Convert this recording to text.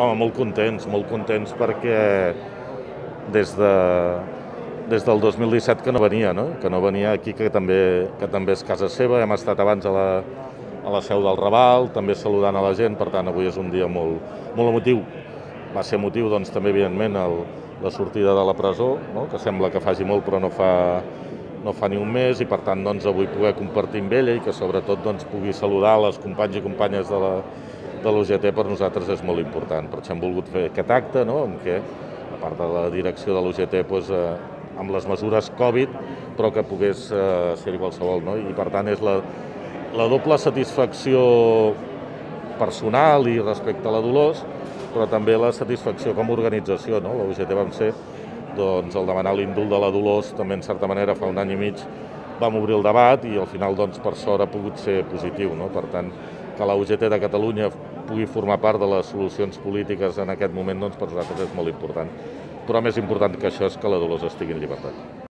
Home, molt contents, molt contents perquè des, de, des del 2017 que no venia, no? que no venia aquí, que també, que també és casa seva, hem estat abans a la, a la seu del Raval, també saludant a la gent, per tant avui és un dia molt, molt emotiu. Va ser motiu doncs, també evidentment el, la sortida de la presó, no? que sembla que faci molt però no fa, no fa ni un mes i per tant doncs, avui poder compartir amb ella i que sobretot doncs, pugui saludar les companys i companyes de la, de l'UGT per nosaltres és molt important. Per això hem volgut fer aquest acte no? en què, a part de la direcció de l'UGT, doncs, eh, amb les mesures Covid, però que pogués eh, ser-hi qualsevol. No? I per tant és la, la doble satisfacció personal i respecte a la Dolors, però també la satisfacció com a organització. No? La UGT vam ser doncs, el demanar l'indult de la Dolors, també en certa manera fa un any i mig vam obrir el debat i al final doncs, per sort ha pogut ser positiu. No? Per tant, que la UGT de Catalunya pugui formar part de les solucions polítiques en aquest moment doncs, per nosaltres és molt important. Però més important que això és que la Dolors estigui en llibertat.